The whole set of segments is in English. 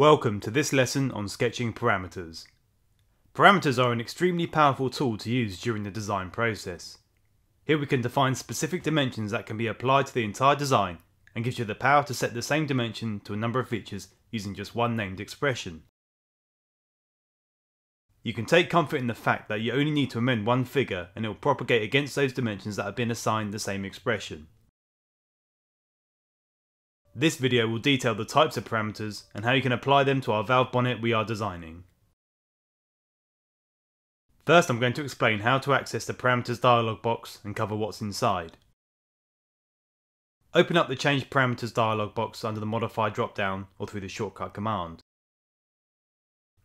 Welcome to this lesson on sketching parameters. Parameters are an extremely powerful tool to use during the design process. Here we can define specific dimensions that can be applied to the entire design and gives you the power to set the same dimension to a number of features using just one named expression. You can take comfort in the fact that you only need to amend one figure and it will propagate against those dimensions that have been assigned the same expression. This video will detail the types of parameters and how you can apply them to our valve bonnet we are designing. First I'm going to explain how to access the parameters dialog box and cover what's inside. Open up the change parameters dialog box under the modify drop down or through the shortcut command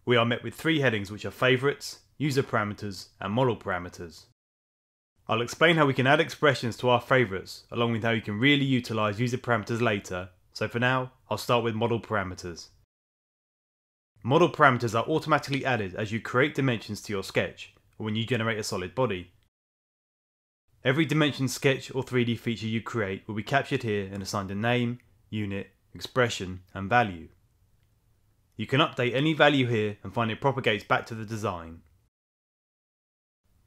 we are met with three headings which are Favourites, User Parameters and Model Parameters. I'll explain how we can add expressions to our favourites, along with how you can really utilise user parameters later, so for now, I'll start with model parameters. Model parameters are automatically added as you create dimensions to your sketch, or when you generate a solid body. Every dimension sketch or 3D feature you create will be captured here and assigned a name, unit, expression and value. You can update any value here and find it propagates back to the design.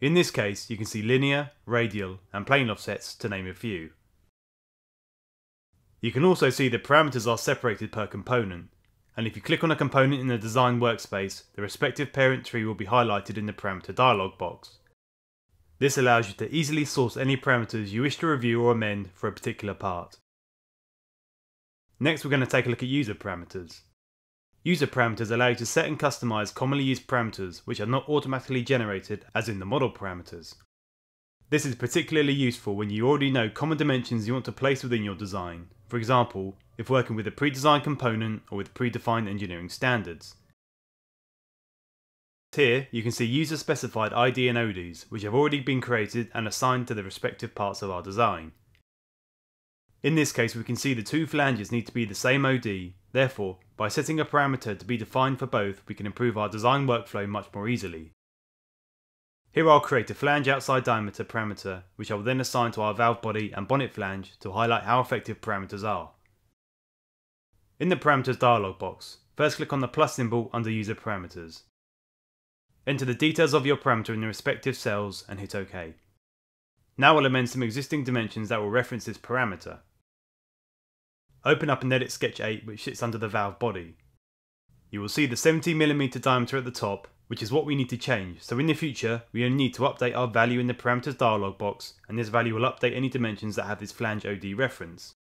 In this case, you can see linear, radial and plane offsets to name a few. You can also see the parameters are separated per component, and if you click on a component in the design workspace, the respective parent tree will be highlighted in the parameter dialog box. This allows you to easily source any parameters you wish to review or amend for a particular part. Next we're going to take a look at user parameters. User parameters allow you to set and customize commonly used parameters which are not automatically generated as in the model parameters. This is particularly useful when you already know common dimensions you want to place within your design, for example, if working with a pre-designed component or with predefined engineering standards. Here, you can see user-specified ID and ODs, which have already been created and assigned to the respective parts of our design. In this case, we can see the two flanges need to be the same OD, therefore, by setting a parameter to be defined for both, we can improve our design workflow much more easily. Here I'll create a flange outside diameter parameter, which I will then assign to our valve body and bonnet flange to highlight how effective parameters are. In the parameters dialog box, first click on the plus symbol under user parameters. Enter the details of your parameter in the respective cells and hit OK. Now we'll amend some existing dimensions that will reference this parameter. Open up and edit Sketch 8 which sits under the valve body. You will see the 70mm diameter at the top, which is what we need to change, so in the future we only need to update our value in the parameters dialog box and this value will update any dimensions that have this flange OD reference.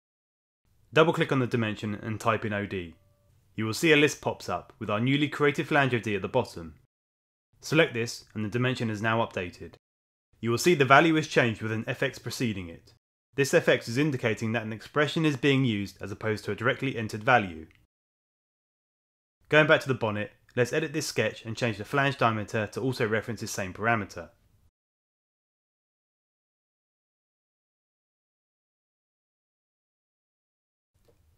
Double click on the dimension and type in OD. You will see a list pops up with our newly created flange OD at the bottom. Select this and the dimension is now updated. You will see the value is changed with an fx preceding it. This fx is indicating that an expression is being used as opposed to a directly entered value. Going back to the bonnet, let's edit this sketch and change the flange diameter to also reference the same parameter.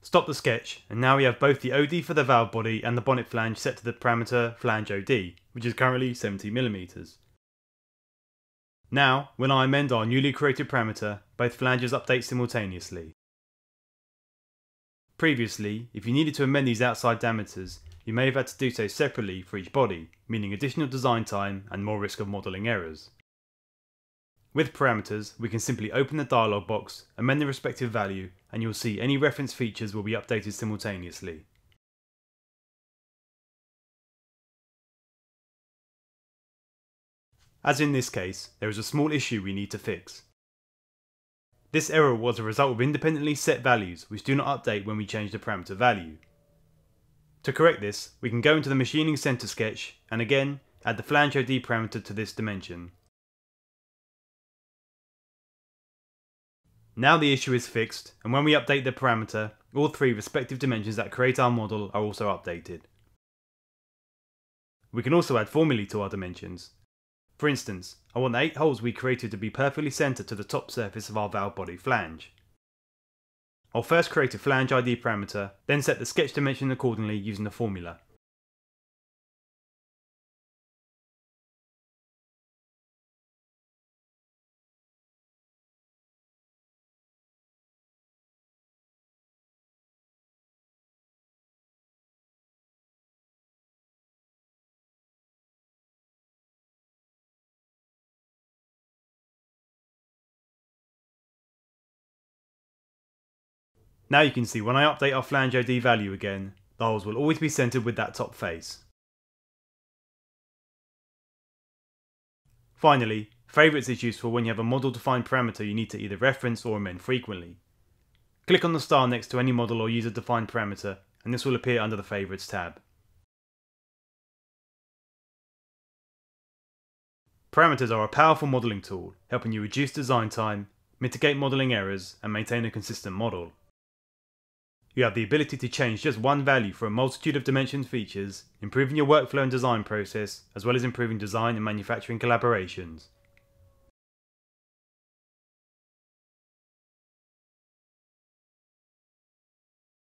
Stop the sketch, and now we have both the OD for the valve body and the bonnet flange set to the parameter flange OD, which is currently 70mm. Now, when I amend our newly created parameter, both flanges update simultaneously. Previously, if you needed to amend these outside diameters, you may have had to do so separately for each body, meaning additional design time and more risk of modelling errors. With parameters, we can simply open the dialog box, amend the respective value, and you'll see any reference features will be updated simultaneously. As in this case, there is a small issue we need to fix. This error was a result of independently set values which do not update when we change the parameter value. To correct this, we can go into the machining center sketch and again add the flange OD parameter to this dimension. Now the issue is fixed, and when we update the parameter, all three respective dimensions that create our model are also updated. We can also add formulae to our dimensions, for instance, I want the 8 holes we created to be perfectly centered to the top surface of our valve body flange. I'll first create a flange ID parameter, then set the sketch dimension accordingly using the formula. Now you can see when I update our flange OD value again, the holes will always be centered with that top face. Finally, Favourites is useful when you have a model defined parameter you need to either reference or amend frequently. Click on the star next to any model or user defined parameter and this will appear under the Favourites tab. Parameters are a powerful modelling tool, helping you reduce design time, mitigate modelling errors, and maintain a consistent model. You have the ability to change just one value for a multitude of dimension features, improving your workflow and design process, as well as improving design and manufacturing collaborations.